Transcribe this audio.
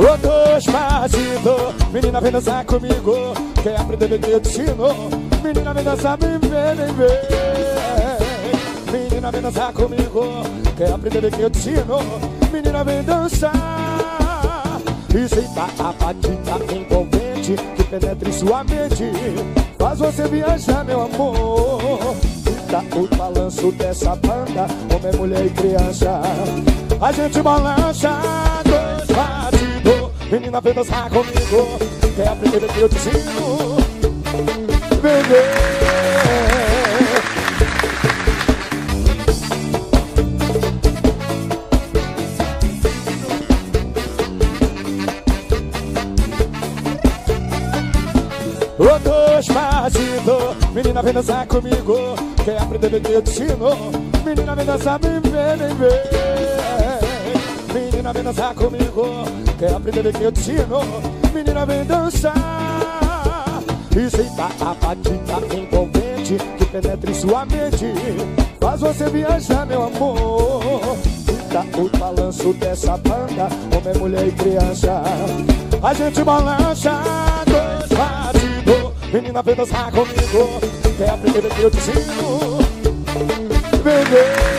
despacito Menina, vem dançar comigo. Quer aprender bem que eu te ensino Menina, vem dançar, vem vem ver. Menina, vem dançar comigo. Quer aprender bem que eu te ensino Menina, vem dançar. E senta a batida envolvente Que penetre sua mente. Faz você viajar, meu amor. O balanço dessa banda Homem, mulher e criança. A gente balança Menina, vem dançar comigo. Quer aprender que eu te ensino Vem Ô despacito, menina vem dançar comigo. Quer aprender que eu te ensino Menina vem dançar, vem ver, vem ver Menina vem dançar comigo Quer aprender bem que eu te ensino. Menina vem dançar E senta a batida envolvente Que penetre sua mente. Faz você viajar, meu amor. Fica o balanço dessa banda Homem, mulher e criança. A gente balança dois batidos Menina, vem dançar comigo Quer aprender que eu te ensino. Vem, vem